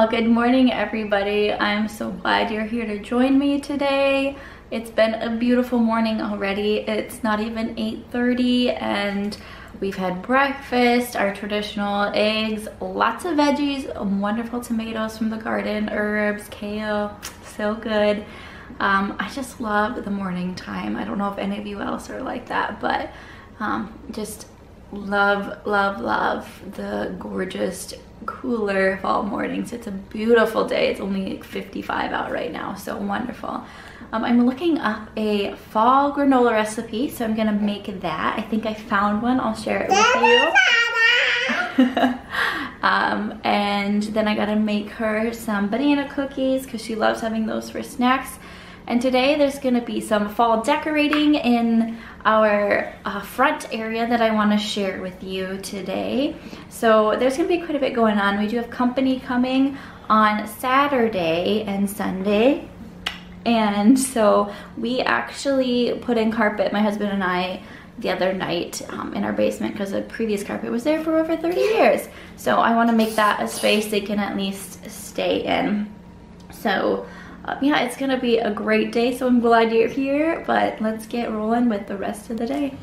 Well, good morning everybody. I'm so glad you're here to join me today. It's been a beautiful morning already. It's not even 8.30 and we've had breakfast, our traditional eggs, lots of veggies, wonderful tomatoes from the garden, herbs, kale, so good. Um, I just love the morning time. I don't know if any of you else are like that, but um, just love, love, love the gorgeous cooler fall mornings. It's a beautiful day. It's only like 55 out right now, so wonderful. Um, I'm looking up a fall granola recipe, so I'm gonna make that. I think I found one. I'll share it with you. um, and then I gotta make her some banana cookies because she loves having those for snacks. And today there's gonna be some fall decorating in our uh, front area that I wanna share with you today. So there's gonna be quite a bit going on. We do have company coming on Saturday and Sunday. And so we actually put in carpet, my husband and I, the other night um, in our basement because the previous carpet was there for over 30 years. So I want to make that a space they can at least stay in. So uh, yeah, it's gonna be a great day, so I'm glad you're here, but let's get rolling with the rest of the day.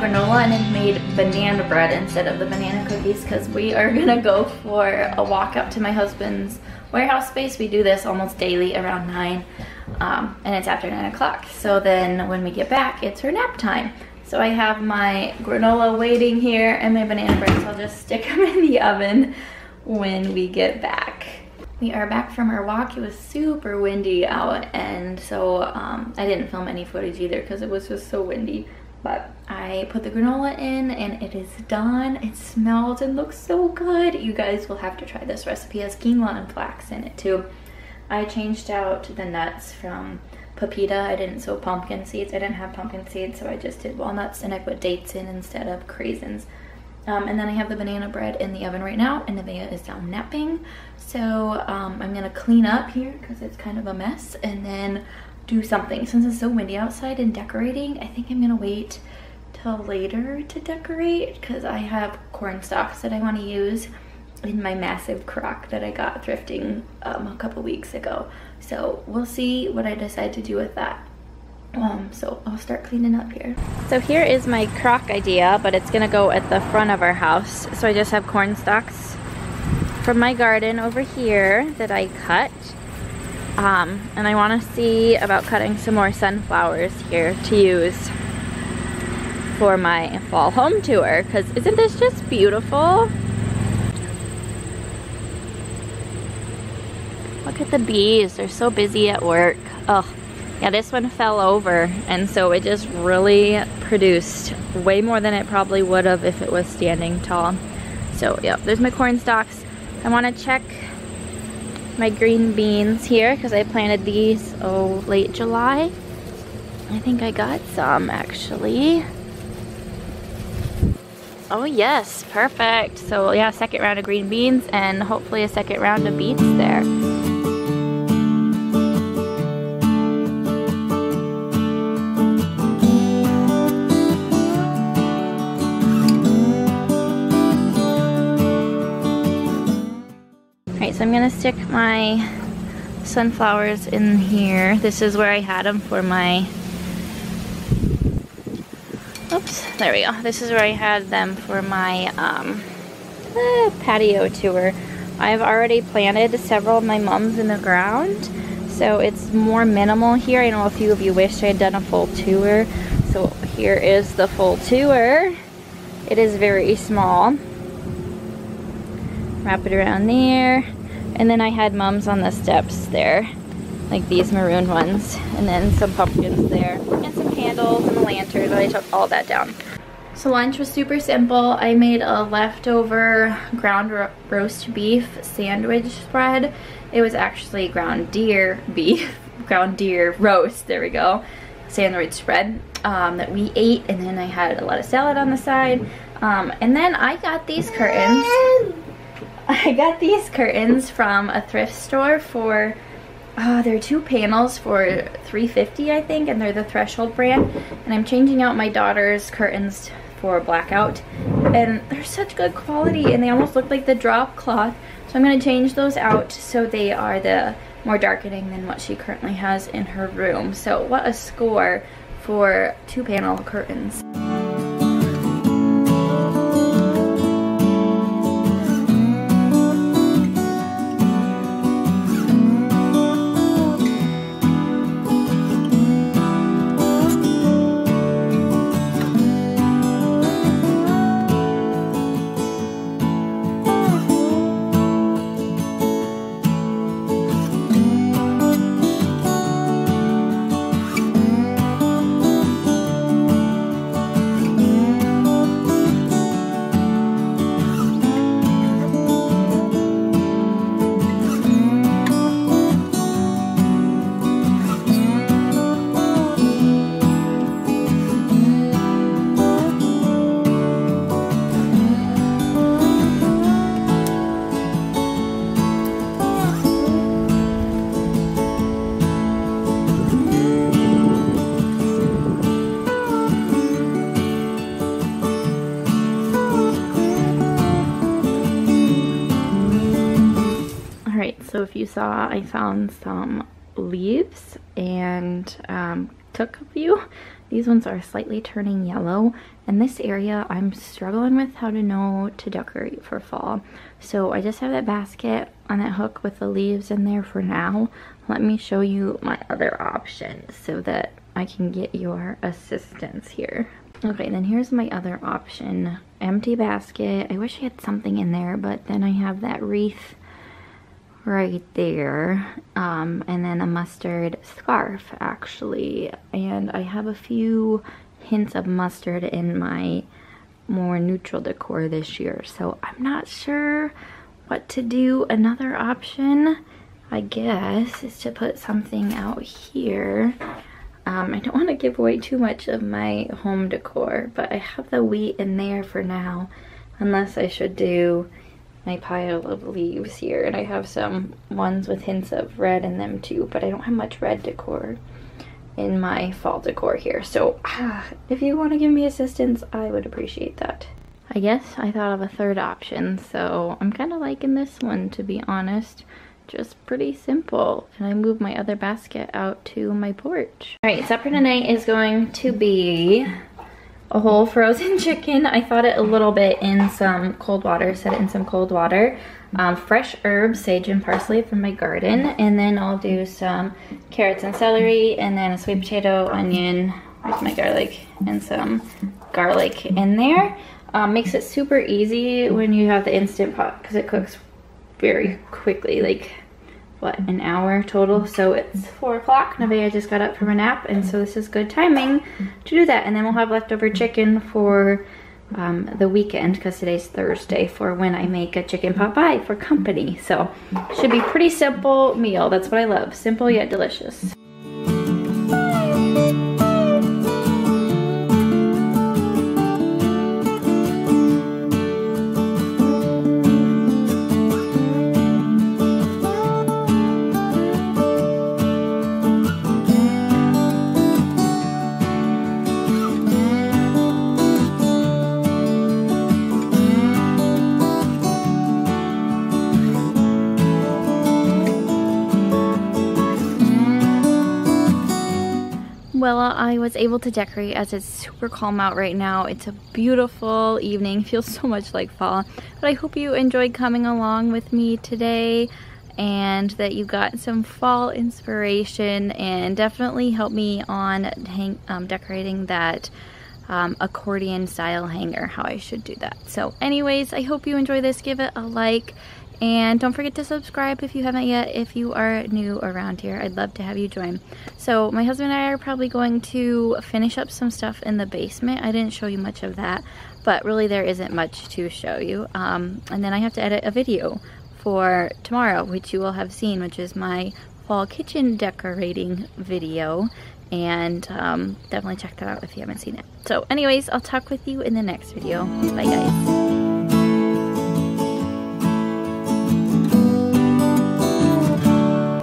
Granola and have made banana bread instead of the banana cookies because we are gonna go for a walk up to my husband's warehouse space. We do this almost daily around nine um, and it's after nine o'clock. So then when we get back, it's her nap time. So I have my granola waiting here and my banana bread, so I'll just stick them in the oven when we get back. We are back from our walk. It was super windy out and so um, I didn't film any footage either because it was just so windy. But I put the granola in and it is done. It smells and looks so good. You guys will have to try this recipe. It has quinoa and flax in it too. I changed out the nuts from pepita. I didn't sow pumpkin seeds. I didn't have pumpkin seeds, so I just did walnuts and I put dates in instead of craisins. Um, and then I have the banana bread in the oven right now and Nevaeh is down napping. So um, I'm gonna clean up here because it's kind of a mess and then do something. Since it's so windy outside and decorating, I think I'm gonna wait till later to decorate because I have corn stalks that I want to use in my massive crock that I got thrifting um, a couple weeks ago. So we'll see what I decide to do with that. Um, so I'll start cleaning up here. So here is my crock idea, but it's gonna go at the front of our house. So I just have corn stalks from my garden over here that I cut. Um, and I want to see about cutting some more sunflowers here to use for my fall home tour because isn't this just beautiful? Look at the bees, they're so busy at work. Oh, yeah, this one fell over and so it just really produced way more than it probably would have if it was standing tall. So yeah, there's my corn stalks. I want to check my green beans here because I planted these, oh, late July. I think I got some actually. Oh yes, perfect. So yeah, second round of green beans and hopefully a second round of beets there. I'm gonna stick my sunflowers in here. This is where I had them for my, oops, there we go. This is where I had them for my um, eh, patio tour. I've already planted several of my mums in the ground, so it's more minimal here. I know a few of you wished I had done a full tour, so here is the full tour. It is very small. Wrap it around there. And then I had mums on the steps there like these maroon ones. And then some pumpkins there. And some candles and a lantern, but I took all that down. So lunch was super simple. I made a leftover ground ro roast beef sandwich spread. It was actually ground deer beef, ground deer roast, there we go, sandwich spread um, that we ate. And then I had a lot of salad on the side. Um, and then I got these curtains. I got these curtains from a thrift store for uh, they're two panels for 350 I think and they're the Threshold brand. And I'm changing out my daughter's curtains for blackout. And they're such good quality and they almost look like the drop cloth. So I'm going to change those out so they are the more darkening than what she currently has in her room. So what a score for two panel curtains. So if you saw, I found some leaves and um, took a few. These ones are slightly turning yellow. And this area, I'm struggling with how to know to decorate for fall. So I just have that basket on that hook with the leaves in there for now. Let me show you my other option so that I can get your assistance here. Okay, then here's my other option. Empty basket. I wish I had something in there, but then I have that wreath right there um, and then a mustard scarf actually. And I have a few hints of mustard in my more neutral decor this year. So I'm not sure what to do. Another option I guess is to put something out here. Um, I don't want to give away too much of my home decor but I have the wheat in there for now unless I should do my pile of leaves here and I have some ones with hints of red in them too but I don't have much red decor in my fall decor here so ah, if you want to give me assistance I would appreciate that. I guess I thought of a third option so I'm kind of liking this one to be honest just pretty simple and I move my other basket out to my porch. Alright supper tonight is going to be a whole frozen chicken. I thawed it a little bit in some cold water, set it in some cold water. Um, fresh herbs, sage and parsley from my garden. And then I'll do some carrots and celery and then a sweet potato, onion with my garlic and some garlic in there. Um, makes it super easy when you have the Instant Pot because it cooks very quickly. Like what, an hour total. So it's four o'clock. Nevaeh just got up from a nap and so this is good timing to do that. And then we'll have leftover chicken for um, the weekend because today's Thursday for when I make a chicken pot pie for company. So should be pretty simple meal. That's what I love. Simple yet delicious. Well, I was able to decorate as it's super calm out right now. It's a beautiful evening, feels so much like fall. But I hope you enjoyed coming along with me today and that you got some fall inspiration and definitely help me on hang, um, decorating that um, accordion style hanger, how I should do that. So anyways, I hope you enjoy this. Give it a like And don't forget to subscribe if you haven't yet, if you are new around here. I'd love to have you join. So my husband and I are probably going to finish up some stuff in the basement. I didn't show you much of that, but really there isn't much to show you. Um, and then I have to edit a video for tomorrow, which you will have seen, which is my fall kitchen decorating video. And um, definitely check that out if you haven't seen it. So anyways, I'll talk with you in the next video. Bye guys.